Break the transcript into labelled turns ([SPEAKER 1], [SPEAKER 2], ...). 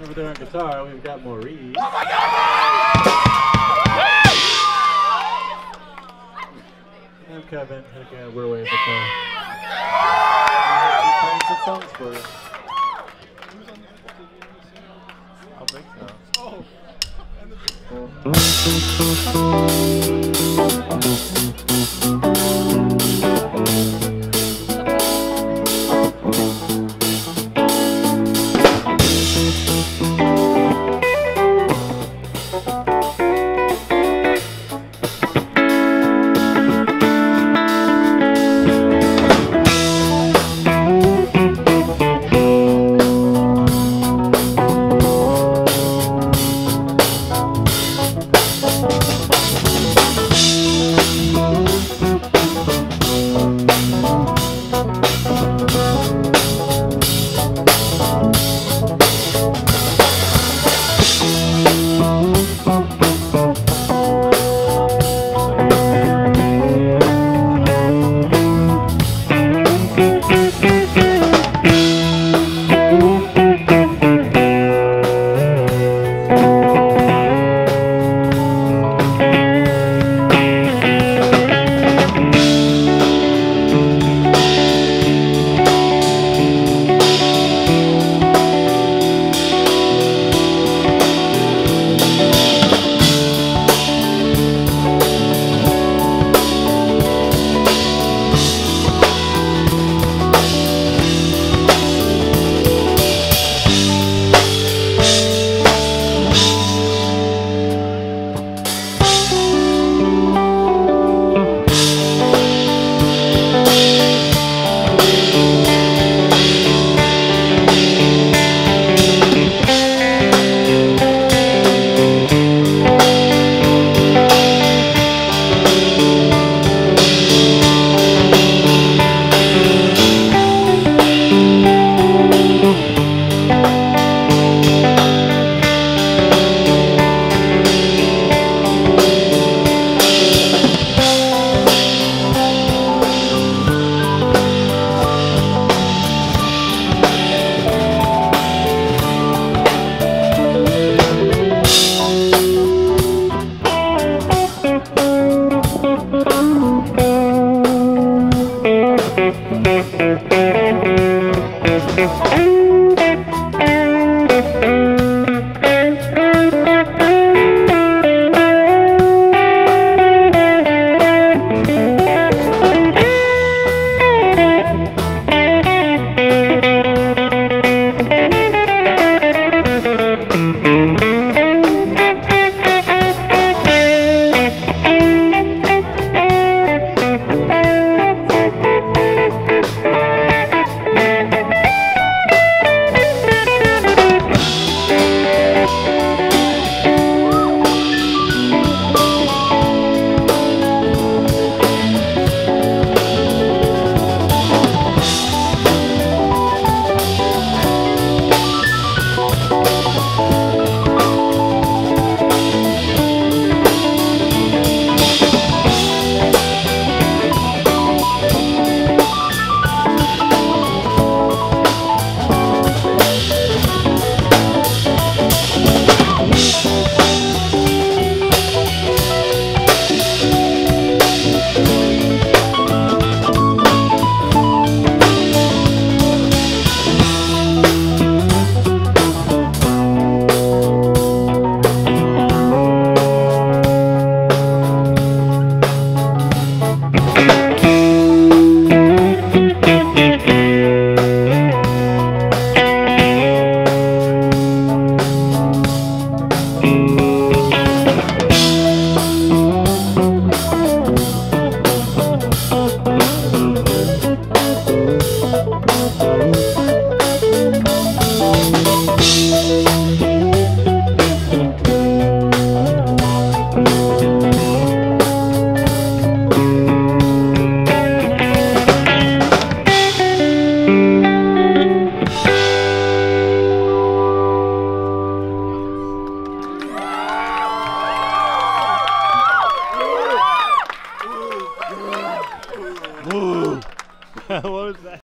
[SPEAKER 1] Over there on guitar, we've got Maurice. Oh and Kevin, again, we're away the phone. Playing some songs for you. I don't think so.
[SPEAKER 2] what was that?